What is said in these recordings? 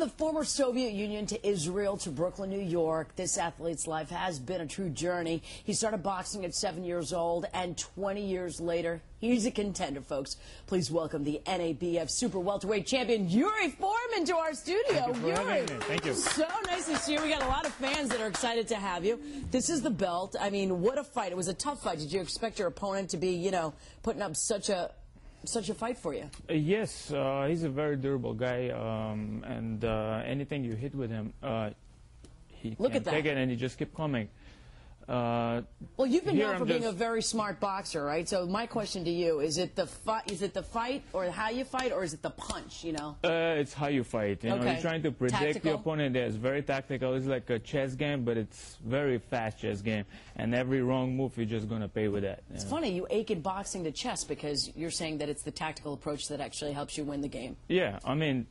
the former Soviet Union to Israel to Brooklyn, New York, this athlete's life has been a true journey. He started boxing at seven years old, and 20 years later, he's a contender, folks. Please welcome the NABF super welterweight champion, Yuri Foreman, to our studio. Thank you Yuri. Thank you. So nice to see you. We got a lot of fans that are excited to have you. This is the belt. I mean, what a fight. It was a tough fight. Did you expect your opponent to be, you know, putting up such a such a fight for you? Uh, yes, uh, he's a very durable guy, um, and uh, anything you hit with him, uh, he Look can at that. take it, and he just keep coming. Uh, Well, you've been known I'm for being a very smart boxer, right? So my question to you is: it the fight? Is it the fight, or how you fight, or is it the punch? You know? uh, it's how you fight. You know, you're trying to predict Tactical? your opponent. It's very tactical. It's like a chess game, but it's very fast chess game. And every wrong move, you're just gonna pay with that. It's know. funny you ache in boxing to chess because you're saying that it's the tactical approach that actually helps you win the game. Yeah, I mean,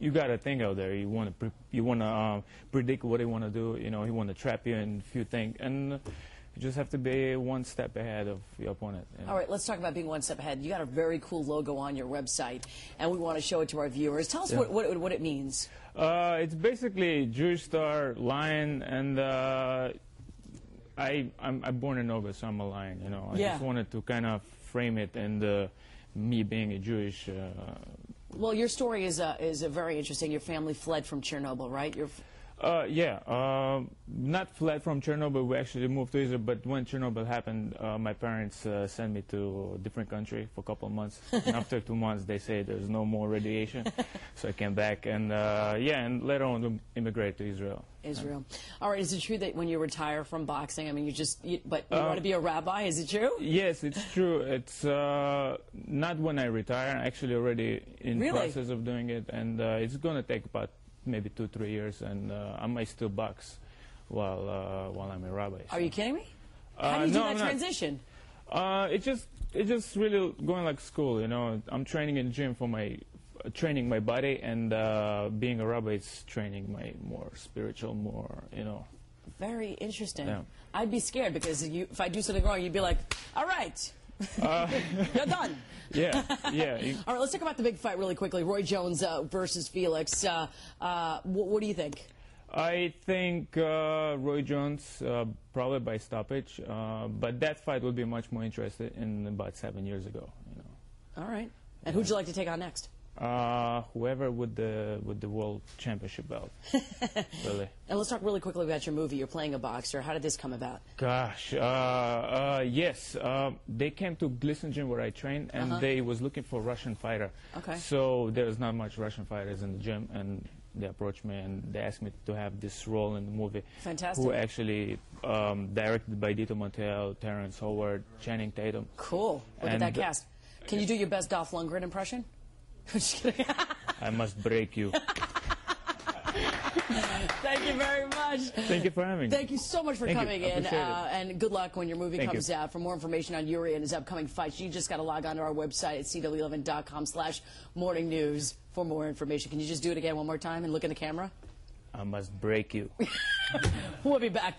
you got to think out there. You want to you want to um, predict what they want to do. You know, he want to trap you in a few things, and uh, you just have to be one step ahead of your opponent. you know. All right, let's talk about being one step ahead. You got a very cool logo on your website, and we want to show it to our viewers. Tell us Yeah. what, what, what it means. Uh, it's basically Jewish star lion, and uh, I I'm, I'm born in August, so I'm a lion. You know, I Yeah. just wanted to kind of frame it and uh, me being a Jewish. Well, your story is uh, is very interesting. Your family fled from Chernobyl, right? Uh, yeah, uh, not fled from Chernobyl. We actually moved to Israel, but when Chernobyl happened, uh, my parents uh, sent me to a different country for a couple of months. and after two months, they say there's no more radiation, so I came back. And uh, yeah, and later on, we immigrated to Israel. Israel. All right, is it true that when you retire from boxing, I mean, you just, you, but you Uh, want to be a rabbi? Is it true? Yes, it's true. It's uh, not when I retire. I'm actually already in Really? process of doing it, and uh, it's going to take about maybe two, three years, and uh, I might still box while uh, while I'm a rabbi. Are you kidding me? How Uh, do you do no, that I'm transition? Uh, it just it just really going like school, you know. I'm training in gym for my training my body, and uh, being a rabbi is training my more spiritual, more you know. Very interesting. Yeah. I'd be scared because you, if I do something wrong, you'd be like, all right, you're done. yeah, yeah. All right, let's talk about the big fight really quickly. Roy Jones uh, versus Felix. Uh, uh, wh- what do you think? I think uh, Roy Jones uh, probably by stoppage, uh, but that fight would be much more interesting in about seven years ago. You know, All right. And who'd you like to take on next? Uh, whoever with the with the world championship belt, really. And let's talk really quickly about your movie. You're playing a boxer. How did this come about? Gosh, uh, uh, yes, uh, they came to Gleason Gym where I train, and Uh-huh. they was looking for Russian fighter. Okay. So there's not much Russian fighters in the gym, and they approached me and they asked me to have this role in the movie. Fantastic. Who actually um, directed by Dito Montiel, Terrence Howard, Channing Tatum. Cool. Look And at that cast. Can you do your best Dolph Lundgren impression? Just kidding. I must break you. Thank you very much. Thank you for having me. Thank you so much for Thank coming in, uh, and good luck when your movie Thank comes you. out. For more information on Yuri and his upcoming fights, you just got to log on to our website at cw11.com slash morning news for more information. Can you just do it again one more time and look in the camera? I must break you. We'll be back.